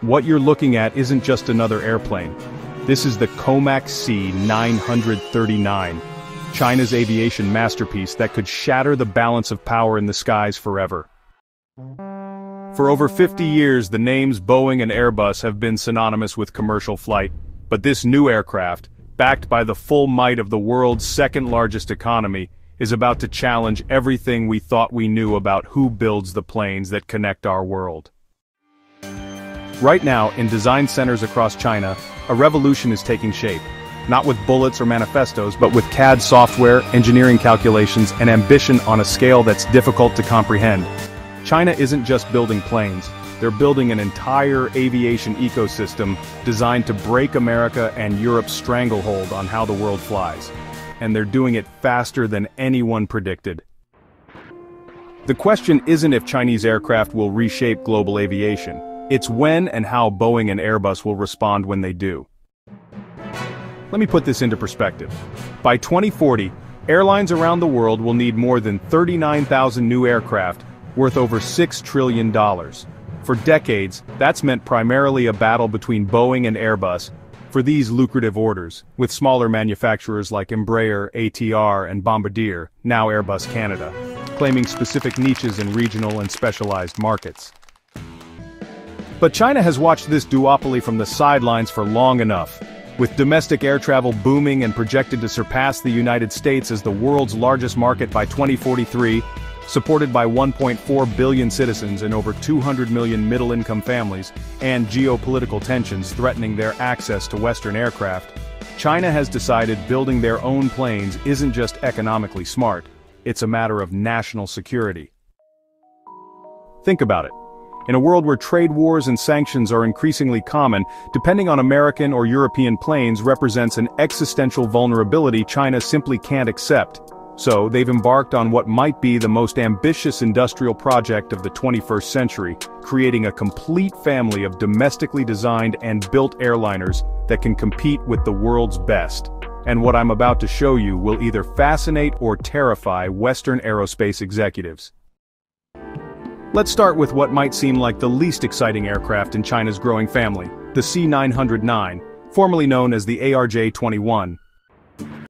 What you're looking at isn't just another airplane. This is the Comac C-939, China's aviation masterpiece that could shatter the balance of power in the skies forever. For over 50 years the names Boeing and Airbus have been synonymous with commercial flight, but this new aircraft, backed by the full might of the world's second-largest economy, is about to challenge everything we thought we knew about who builds the planes that connect our world. Right now, in design centers across China, a revolution is taking shape. Not with bullets or manifestos, but with CAD software, engineering calculations, and ambition on a scale that's difficult to comprehend. China isn't just building planes, they're building an entire aviation ecosystem designed to break America and Europe's stranglehold on how the world flies. And they're doing it faster than anyone predicted. The question isn't if Chinese aircraft will reshape global aviation, it's when and how Boeing and Airbus will respond when they do. Let me put this into perspective. By 2040, airlines around the world will need more than 39,000 new aircraft, worth over $6 trillion. For decades, that's meant primarily a battle between Boeing and Airbus for these lucrative orders, with smaller manufacturers like Embraer, ATR, and Bombardier, now Airbus Canada, claiming specific niches in regional and specialized markets. But China has watched this duopoly from the sidelines for long enough, with domestic air travel booming and projected to surpass the United States as the world's largest market by 2043, supported by 1.4 billion citizens and over 200 million middle-income families, and geopolitical tensions threatening their access to Western aircraft, China has decided building their own planes isn't just economically smart, it's a matter of national security. Think about it. In a world where trade wars and sanctions are increasingly common, depending on American or European planes represents an existential vulnerability China simply can't accept. So, they've embarked on what might be the most ambitious industrial project of the 21st century, creating a complete family of domestically designed and built airliners that can compete with the world's best. And what I'm about to show you will either fascinate or terrify Western aerospace executives. Let's start with what might seem like the least exciting aircraft in China's growing family, the C-909, formerly known as the ARJ-21.